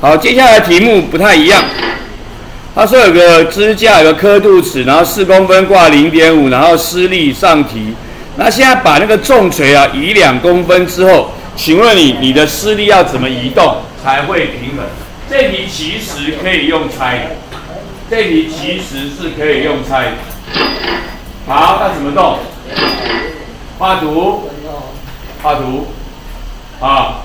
好，接下来题目不太一样。他说有个支架，有个刻度尺，然后四公分挂零点五，然后施力上提。那现在把那个重锤啊移两公分之后，请问你你的施力要怎么移动才会平衡？这题其实可以用猜，这题其实是可以用猜。好，那怎么动？画图，画图，啊，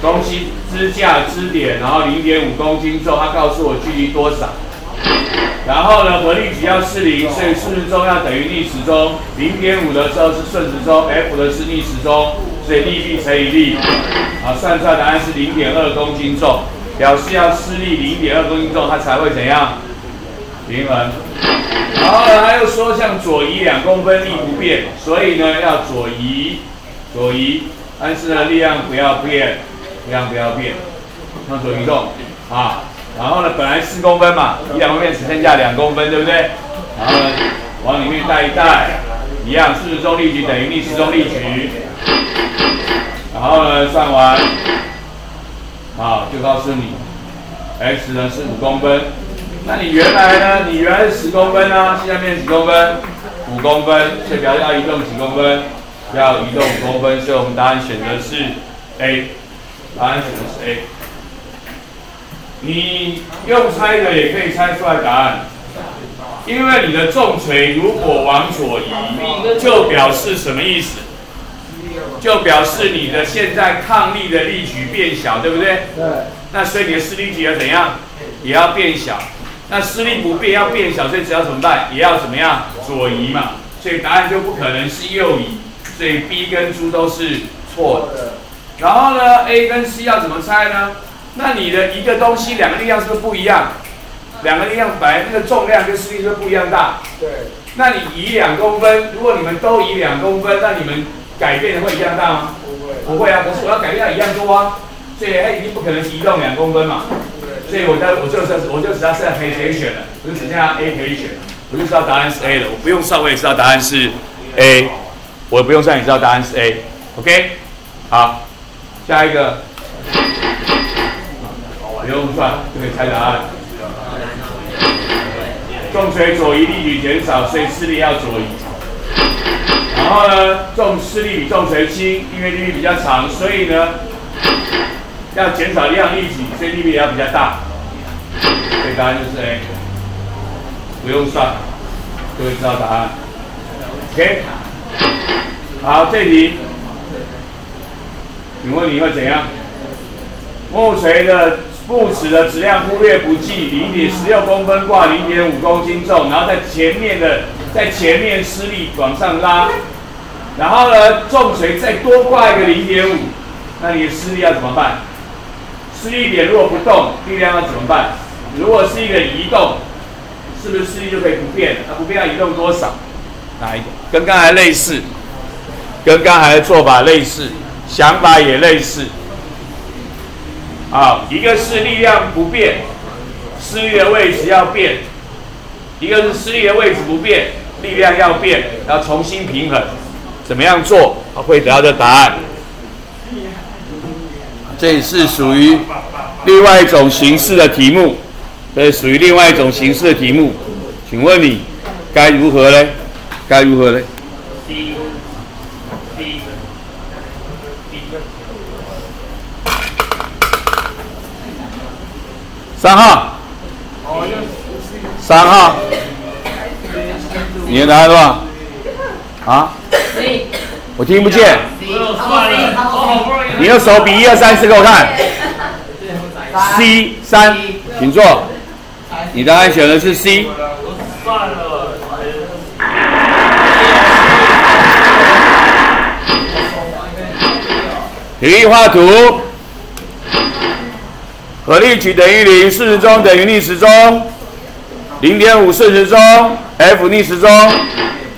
东西支架支点，然后零点五公斤重，他告诉我距离多少？然后呢，合力矩要是零，所以顺时钟要等于逆时钟。零点五的时候是顺时钟，F 的是逆时钟，所以力臂乘以力，啊，算出来答案是零点二公斤重，表示要施力零点二公斤重，它才会怎样平衡。然后呢，他又说像左移两公分力不变，所以呢要左移，左移，但是呢力量不要变，量不要变，向左移动啊。然后呢，本来四公分嘛，一两公分只剩下两公分，对不对？然后呢，往里面带一带，一样，四十中力矩等于逆时钟力矩。然后呢，算完，好，就告诉你，x 呢是五公分。那你原来呢？你原来是十公分呢，现在变几公分？五公分，所以表示要移动几公分？要移动五公分，所以我们答案选择是 A，答案选的是 A。你用猜的也可以猜出来答案，因为你的重锤如果往左移，就表示什么意思？就表示你的现在抗力的力矩变小，对不对？对。那所以你的施力矩要怎样？也要变小。那施力不变要变小，所以只要怎么办？也要怎么样？左移嘛。所以答案就不可能是右移，所以 B 跟 C 都是错的。然后呢，A 跟 C 要怎么猜呢？那你的一个东西两个力量是不是不一样？两个力量本来那个重量跟施力是不一样大。对。那你移两公分，如果你们都移两公分，那你们改变的会一样大吗？不会。不会啊，可是我要改变要一样多啊，所以它已经不可能移动两公分嘛。所以我在我就是我就只要剩下可以可以选了，我就只剩下 A 可以选了，我就知道答案是 A 了，我不用算我也知道答案是 A，我不用算也知道答案是 A，OK，好，下一个。不用算就可以猜答案。重锤左移力矩减少，所以势力要左移。然后呢，重势力比重锤轻，因为力矩比较长，所以呢要减少量力矩，所以力矩也要比较大。所以答案就是 A。不用算就会知道答案。OK。好，这题，请问你会怎样？木锤的。木尺的质量忽略不计，零点十六公分挂零点五公斤重，然后在前面的在前面施力往上拉，然后呢重锤再多挂一个零点五，那你的施力要怎么办？施力点如果不动，力量要怎么办？如果是一个移动，是不是施力就可以不变？那不变要移动多少？哪一个？跟刚才类似，跟刚才的做法类似，想法也类似。啊，一个是力量不变，施力的位置要变；一个是施力的位置不变，力量要变，要重新平衡。怎么样做会得到的答案？这也是属于另外一种形式的题目，这属于另外一种形式的题目。请问你该如何呢？该如何呢？三号，三号，你的答案是吧？啊？我听不见。你用手比一二三四给我看。C 三，请坐。你答案选的是 C。体育画图。合力矩等于零，顺时钟等于逆时钟，零点五顺时钟，F 逆时钟，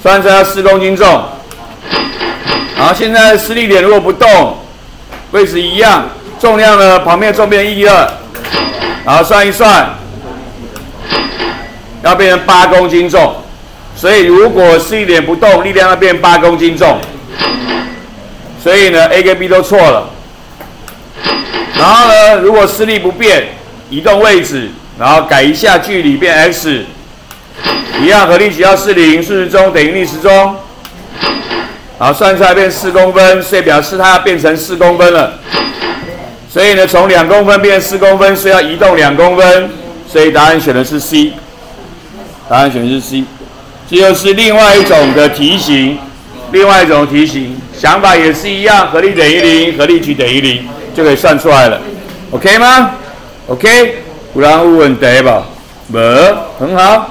算出来四公斤重。好，现在施力点如果不动，位置一样，重量呢旁边重变一二，然后算一算，要变成八公斤重。所以如果施力点不动，力量要变八公斤重。所以呢，A 跟 B 都错了。然后呢，如果视力不变，移动位置，然后改一下距离变 x，一样合力矩要是零，顺时钟等于逆时钟，好，算出来变四公分，所以表示它要变成四公分了。所以呢，从两公分变四公分，所以要移动两公分，所以答案选的是 C，答案选的是 C，这就是另外一种的题型，另外一种题型，想法也是一样，合力等于零，合力矩等于零，就可以算出来了，OK 吗？OK，不然问题吧，没，很好。